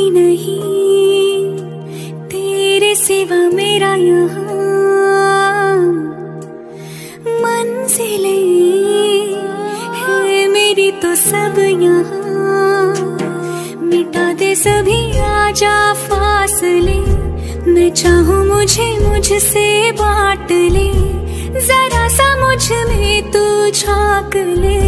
कोई नहीं। तेरे सिवा मेरा यहाँ मंजिले है मेरी तो सब यहाँ। मिटा दे सभी आजा फासले। मैं चाहूँ मुझे मुझसे बांट ले। जरा सा मुझमें तू झाँक ले।